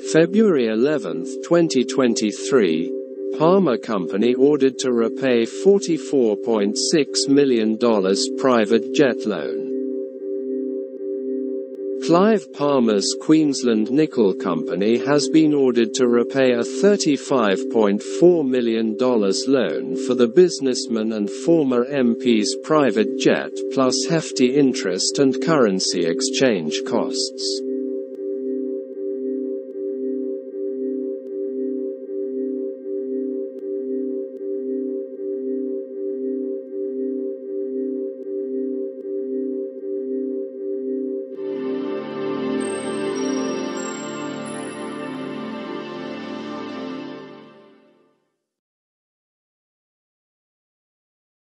February 11, 2023, Palmer Company ordered to repay $44.6 million private jet loan. Clive Palmer's Queensland Nickel Company has been ordered to repay a $35.4 million loan for the businessman and former MP's private jet plus hefty interest and currency exchange costs.